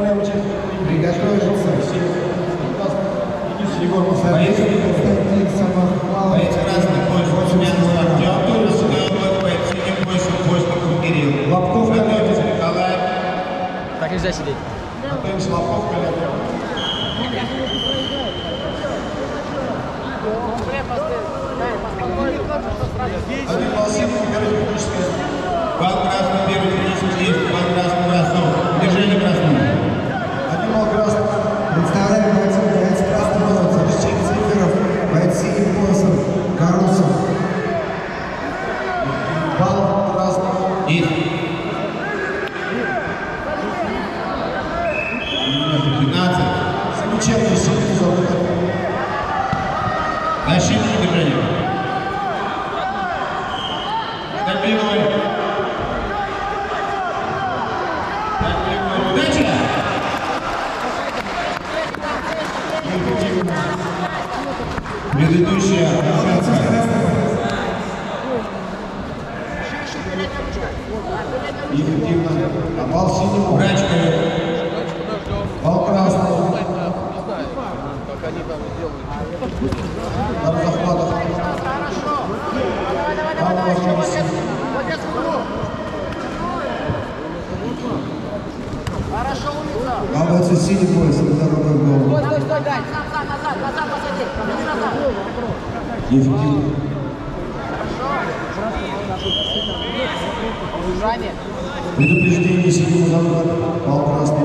Приготовиться. Егор Мусаевич. Константин Самохвалов. Боец красный пояс Румянцев Артем, Турецкая боец синим поясом Постников Кирилл. Лобков Готовится Николаев. Так нельзя сидеть. Готовимся Лобков Николаев. Один балл синий, первый технический. Бал красный, первый технический есть. Бал красный, красный. Движение красного. Один балл красный. Представляем бойцов, боец красный пояс. Алексей Циферов. Боец синим поясом. Карусов. Балл красный. Есть. 15. Замечательный синий зовут. Защитное движение. Добивай. Добивай. Удачи! Предыдущая Эффективно. А балл синему. Брачка. Балл красный. Там захватов. Там возможность. Хорошо, умница. А бойцу синий пояс. Это рукой в голову. Стой, стой, дай. Назад, назад, назад посади. Посади назад. Эффективно. Удержание. Предупреждение синему зовут. Балл красный.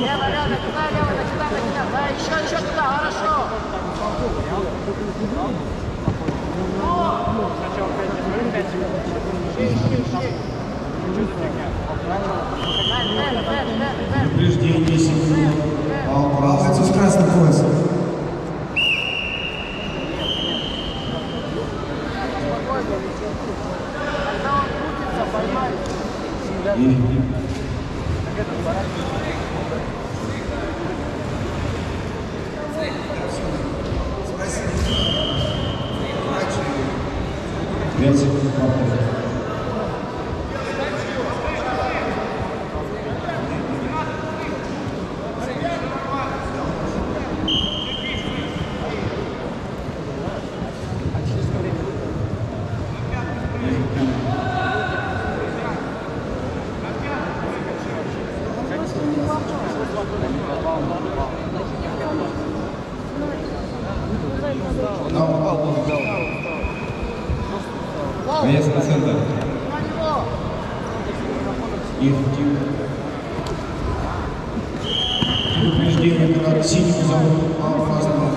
Лево, лево, начинай, лево, начинай, начинай. Да, еще, еще туда, хорошо. Предупреждение синего. Балл красный. С красным поясом. Uhum. Pensa. Боец на центр. На. Эффективно. Предупреждение про синему зовут. Красного.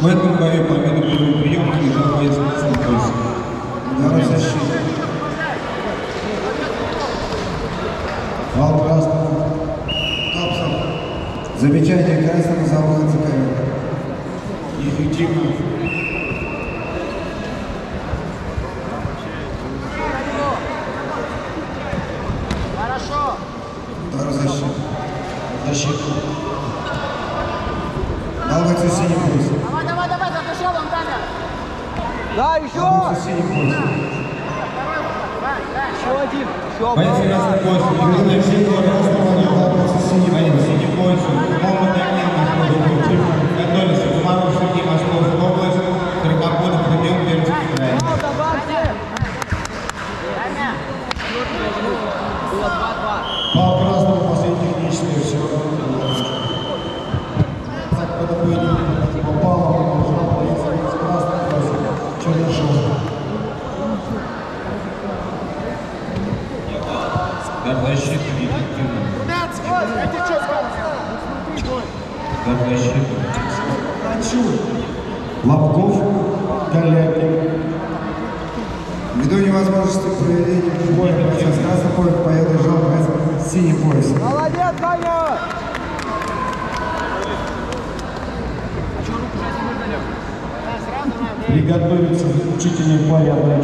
В этом бою победу первым приемом Замечание красного зовут Цикаренко. Эффективно. Хорошо. Второй защита. Защита. Балл бойцу синий пояс. Давай, давай, давай, забежал он, Таня. Да, Балл бойцу синий пояс. Еще один. Еще Боец красный пояс. Юрий Дар защиты эффективно. Это что сказал? Защиты. Хочу. Лобков, Галякин. Ввиду невозможности проведения боя бойца с красным поясом поеду жал бойец с синим поясом. Молодец, Ваня! Приготовиться к заключительной паре одной